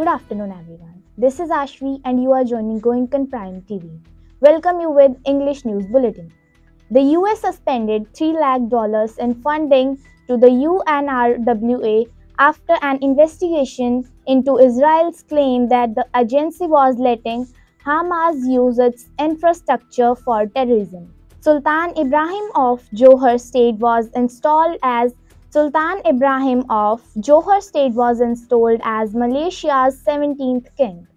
Good afternoon, everyone. This is Ashvi, and you are joining Goenkan Prime TV. Welcome you with English News Bulletin. The US suspended 3 lakh dollars in funding to the UNRWA after an investigation into Israel's claim that the agency was letting Hamas use its infrastructure for terrorism. Sultan Ibrahim of Johor State was installed as Sultan Ibrahim of Johor State was installed as Malaysia's 17th king.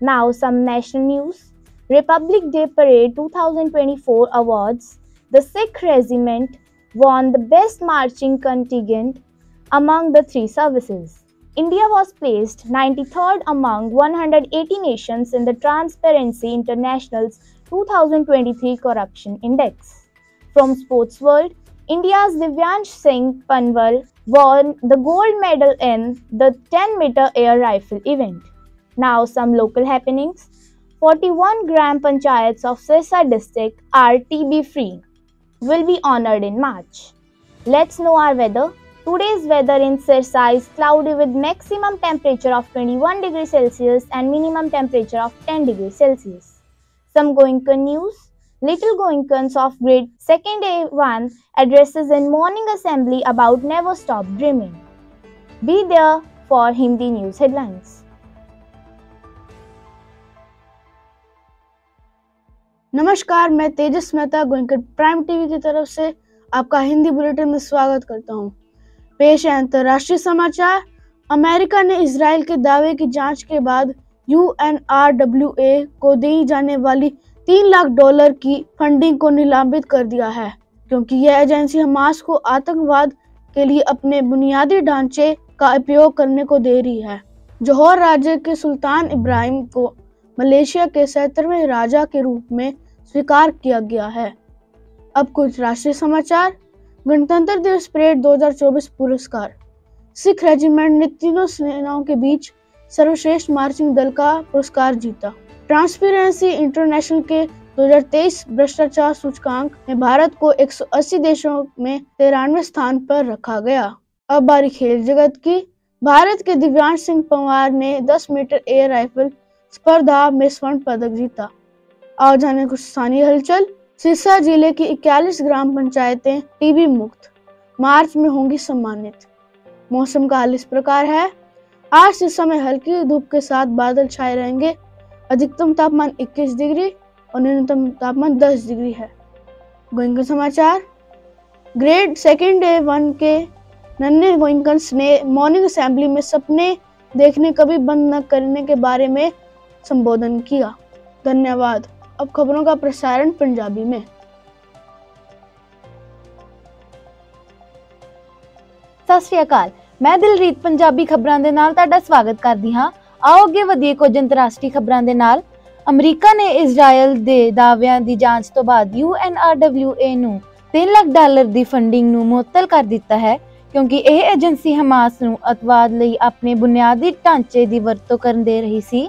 Now some national news. Republic Day Parade 2024 awards. The Sikh Regiment won the best marching contingent among the three services. India was placed 93rd among 180 nations in the Transparency International's 2023 Corruption Index. From Sports World, India's Divyansh Singh Panwal won the gold medal in the 10 meter air rifle event. Now, some local happenings. 41 gram panchayats of Sirsa district are TB free. Will be honored in March. Let's know our weather. Today's weather in Sirsa is cloudy with maximum temperature of 21 degrees Celsius and minimum temperature of 10 degrees Celsius. Some Goenka news. Little Goenkans of grade 2nd A1 addresses in morning assembly about never stop dreaming. Be there for Hindi news headlines. नमस्कार मैं Tejas Mehta Goinkar prime TV की तरफ़ से आपका Hindi bulletin में स्वागत करता हूँ। पेश है अंतर्राष्ट्रीय समाचार अमेरिका ने इसराइल के दावे की जाँच के बाद यूएनआरडब्ल्यूए को दी जाने वाली तीन लाख डॉलर की फंडिंग को निलंबित कर दिया है, क्योंकि यह एजेंसी हमास को आतंकवाद के लिए अपने बुनियादी ढांचे का उपयोग करने को दे रही है। जौहर राज्य के सुल्तान इब्राहिम को मलेशिया के सैतरवें राजा के रूप में स्वीकार किया गया है। अब कुछ राष्ट्रीय समाचार। गणतंत्र दिवस परेड 2024 पुरस्कार। सिख रेजिमेंट ने तीनों सेनाओं के बीच सर्वश्रेष्ठ मार्चिंग दल का पुरस्कार जीता। ट्रांसपेरेंसी इंटरनेशनल के 2023 भ्रष्टाचार सूचकांक में भारत को 180 देशों में तिरानवे स्थान पर रखा गया। अब बारी खेल जगत की। भारत के दिव्यांश सिंह पंवार ने 10 मीटर एयर राइफल स्पर्धा में स्वर्ण पदक जीता। आओ जाने कुछ स्थानीय हलचल। सिरसा ज़िले की इक्यालीस ग्राम पंचायतें टीबी मुक्त। मार्च में होंगी सम्मानित। मौसम का हाल इस प्रकार है। आज सिरसा में हल्की धूप के साथ बादल छाए रहेंगे। अधिकतम तापमान 21 डिग्री और न्यूनतम तापमान 10 डिग्री है गोइंकन समाचार ग्रेड सेकेंड डे वन के नन्हे गोइंकन्स ने मॉर्निंग असेंबली में सपने देखने कभी बंद न करने के बारे में संबोधन किया धन्यवाद अब खबरों का प्रसारण पंजाबी में ਸਤਿ ਸ਼੍ਰੀ ਅਕਾਲ ਮੈਂ ਦਿਲਰੀਤ ਪੰਜਾਬੀ ਖਬਰਾਂ ਦੇ ਨਾਲ ਤੁਹਾਡਾ ਸਵਾਗਤ ਕਰਦੀ ਹਾਂ ਆਓ ਅੱਗੇ ਵਧੀਏ ਕੁਝ ਅੰਤਰਰਾਸ਼ਟਰੀ ਖਬਰਾਂ ਦੇ ਨਾਲ। ਅਮਰੀਕਾ ਨੇ ਇਜ਼ਰਾਈਲ ਦੇ ਦਾਅਵਿਆਂ ਦੀ ਜਾਂਚ ਤੋਂ ਬਾਅਦ ਯੂਐਨਆਰਡਬਲਯੂਏ ਨੂੰ 3 ਲੱਖ ਡਾਲਰ ਦੀ ਫੰਡਿੰਗ ਨੂੰ ਮੁਅੱਤਲ ਕਰ ਦਿੱਤਾ ਹੈ, ਕਿਉਂਕਿ ਇਹ ਏਜੰਸੀ ਹਮਾਸ ਨੂੰ ਅਤਵਾਦ ਲਈ ਆਪਣੇ ਬੁਨਿਆਦੀ ਢਾਂਚੇ ਦੀ ਵਰਤੋਂ ਕਰਨ ਦੇ ਰਹੀ ਸੀ।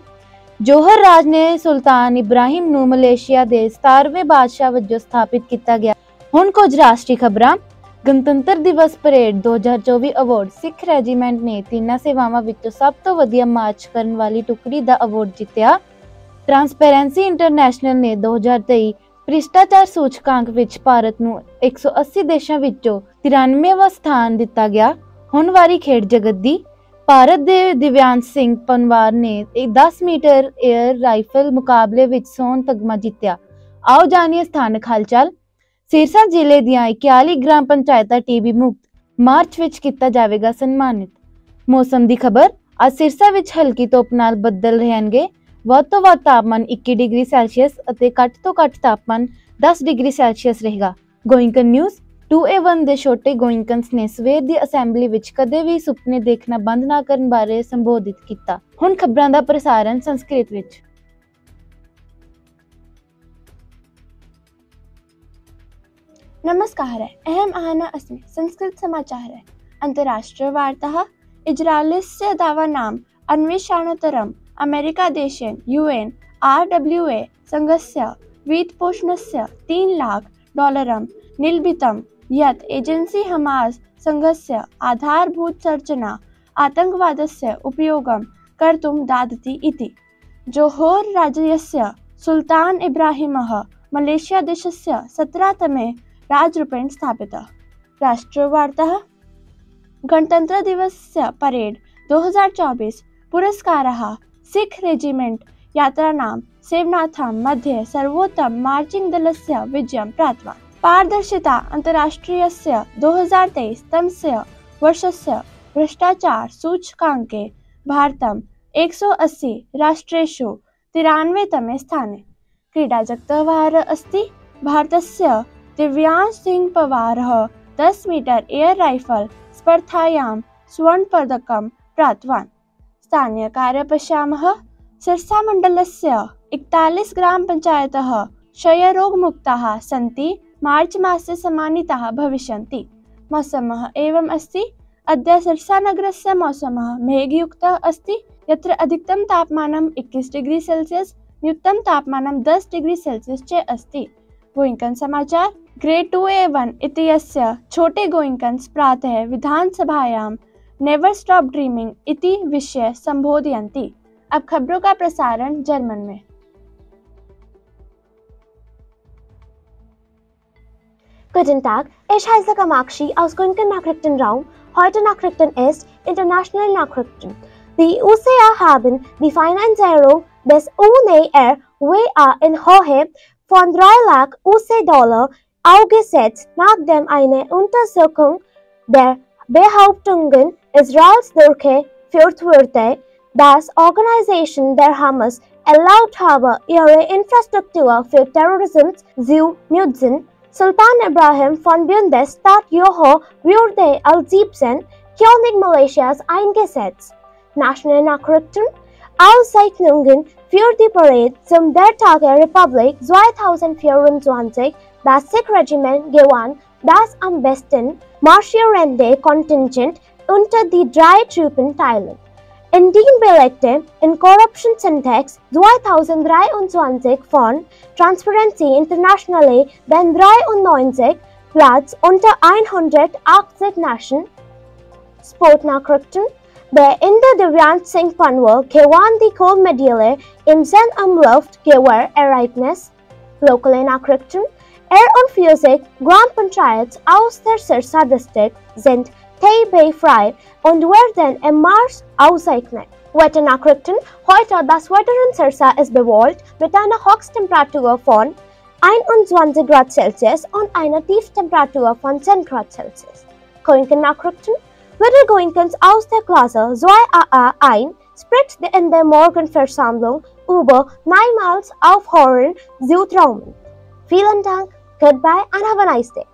ਜੋਹਰ ਰਾਜ ਨੇ ਸੁਲਤਾਨ ਇਬਰਾਹਿਮ ਨੂੰ ਮਲੇਸ਼ੀਆ ਦੇ 17ਵੇਂ ਬਾਦਸ਼ਾਹ ਵਜੋਂ ਸਥਾਪਿਤ ਕੀਤਾ ਗਿਆ। ਹੁਣ ਕੁਝ ਰਾਸ਼ਟਰੀ ਖਬਰਾਂ। ਗਣਤੰਤਰ ਦਿਵਸ ਪਰੇਡ 2024 ਅਵਾਰਡ ਸਿੱਖ ਰੈਜੀਮੈਂਟ ਨੇ ਤਿੰਨਾਂ ਸੇਵਾਵਾਂ ਵਿੱਚੋਂ ਸਭ ਤੋਂ ਵਧੀਆ ਮਾਰਚ ਕਰਨ ਵਾਲੀ ਟੁਕੜੀ ਦਾ ਅਵਾਰਡ ਜਿੱਤਿਆ। ਟ੍ਰਾਂਸਪੇਰੈਂਸੀ ਇੰਟਰਨੈਸ਼ਨਲ ਨੇ 2023 ਭ੍ਰਿਸ਼ਟਾਚਾਰ ਸੂਚਕਾਂਕ ਵਿੱਚ ਭਾਰਤ ਨੂੰ 180 ਦੇਸ਼ਾਂ ਵਿੱਚੋਂ 93ਵਾਂ ਸਥਾਨ ਦਿੱਤਾ ਗਿਆ। ਹੁਣ ਵਾਰੀ ਖੇਡ ਜਗਤ ਦੀ। ਭਾਰਤ ਦੇ ਦਿਵਿਆਂਸ਼ ਸਿੰਘ ਪਨਵਾਰ ਨੇ 10 ਮੀਟਰ 에ਅਰ ਰਾਈਫਲ ਮੁਕਾਬਲੇ ਵਿੱਚ ਸੋਨ ਤਗਮਾ ਜਿੱਤਿਆ। ਆਓ ਜਾਣੀਏ ਸਥਾਨਕ ਹਾਲਚਾਲ ਸਿਰਸਾ ਜ਼ਿਲ੍ਹੇ ਦੀਆਂ 41 ਗ੍ਰਾਮ ਪੰਚਾਇਤਾਂ ਟੀਬੀ ਮੁਕਤ ਮਾਰਚ ਵਿੱਚ ਕੀਤਾ ਜਾਵੇਗਾ ਸਨਮਾਨਿਤ। ਮੌਸਮ ਦੀ ਖਬਰ ਅੱਜ ਸਿਰਸਾ ਵਿੱਚ ਹਲਕੀ ਧੁੱਪ ਨਾਲ ਬੱਦਲ ਰਹਿਣਗੇ। ਵੱਧ ਤੋਂ ਵੱਧ ਤਾਪਮਾਨ 21 ਡਿਗਰੀ ਸੈਲਸੀਅਸ ਅਤੇ ਘੱਟ ਤੋਂ ਘੱਟ ਤਾਪਮਾਨ 10 ਡਿਗਰੀ ਸੈਲਸੀਅਸ ਰਹੇਗਾ। ਗੋਇੰਕਨ ਨਿਊਜ਼ 2A1 ਦੇ ਛੋਟੇ ਗੋਇੰਕਨਸ ਨੇ ਸਵੇਰ ਦੀ ਅਸੈਂਬਲੀ ਵਿੱਚ ਕਦੇ ਵੀ ਸੁਪਨੇ ਦੇਖਣਾ ਬੰਦ ਨਾ ਕਰਨ ਬਾਰੇ ਸੰਬੋਧਿਤ ਕੀਤਾ। ਹੁਣ ਖਬਰਾਂ ਦਾ ਪ੍ਰਸਾਰਣ ਸੰਸਕ੍ਰਿਤ ਵਿੱਚ। नमस्कार है अहम आहना अस्मि, संस्कृत समाचार। अन्तराष्ट्रीय वार्ताः, इज्रायलस्य दावानाम् अन्वेषणानन्तरम् अमेरिकादेशेन U N R W A सङ्घस्य वित्तपोषणस्य तीन लाख डॉलरं निलम्बितं यत् एजेन्सी हमास् सङ्घस्य आधारभूतसंरचना आतङ्कवादस्य उपयोगं कर्तुं दादति इति। जोहोर् राज्यस्य सुल्तान् इब्राहिमः मलेशियादेशस्य सत्रहतमे राजरूपेण स्थापितः। राष्ट्रवार्ताः। गणतन्त्रदिवसस्य परेड् 2024 पुरस्कारः। सिख रेजिमेण्ट् यात्रानां सेवनाथां मध्ये सर्वोत्तम मार्चिंग दलस्य विजयं प्राप्तवान्। पारदर्शिता अन्ताराष्ट्रियस्य 2023 तमस्य वर्षस्य भ्रष्टाचार सूचकांक भारत एक सूचकाङ्के भारतम् 180 राष्ट्रेषु तिरानवेतमे स्थाने। क्रीडाजगतः अस्ति। भारतस्य दिव्यांश सिंह पवारः दस मीटर एयर राइफल स्पर्धायां स्वर्णपदकं प्राप्तवान् स्थानीयकार्य पश्यामः सिरसामण्डलस्य इकतालीस् ग्रामपञ्चायतः क्षयरोगमुक्ताः सन्ति, मार्च् मासे सम्मानिताः भविष्यन्ति। मौसमः एवम् अस्ति, अद्य सिरसानगरस्य मौसमः मेघयुक्तः अस्ति, यत्र अधिकतम तापमानम् इक्कीस डिग्री सेल्सियस्, न्यूनतम तापमानं दस डिग्री सेल्सियस् च अस्ति। गोइङ्कन् समाचार ग्रेड टू ए वन इत्यस्य छोटे गोइङ्कन्स् प्रातः विधानसभायां नेवर स्टॉप ड्रीमिंग इति विषय संबोधयन्ति अब खबरों का प्रसारण जर्मन में Guten Tag, ich heiße Kamakshi aus Gunken Nachrichtenraum. Heute Nachrichten ist International Nachrichten. Die USA haben die Finanzierung des UNRWA in Höhe von 3 Lakh US-Dollar aufgesetzt, nachdem eine Untersuchung der Behauptungen Israels durchgeführt wurde, dass Organisation der Hamas erlaubt habe, ihre Infrastruktur für Terrorismus zu nutzen Sultan Ibrahim von Bundesstaat Johor wurde als 17 König Malaysias eingesetzt. National Nachrichten Auszeichnungen für die Parade zum der Tag der Republik 2024 Sikh Regiment gewann das am besten marschierende Kontingent unter die drei Truppen teilen. In den Berichten in Corruption Syntax 2023 von Transparency International den 93 Platz unter 180 Nationen Sportnachrichten der Inder Devyan Singh Panwar gewann die Goldmedaille im Zen am Luftgewehr-Ereignis. Lokale Nachrichten Und Physik Grand Panchayats aus der Sirsa District sind TB-frei und werden im Mars ausgezeichnet. Wetternachrichten Heute das Wetter in Sirsa ist bewölkt mit einer Höchsttemperatur von 21 Grad Celsius und einer Tieftemperatur von 10 Grad Celsius. Koinken-Nachrichten Little Goinkens aus der Klasse 2AA ein spricht in der Morgenversammlung über niemals aufhören zu träumen. Vielen Dank, goodbye and have a nice day.